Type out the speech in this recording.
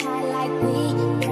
high like we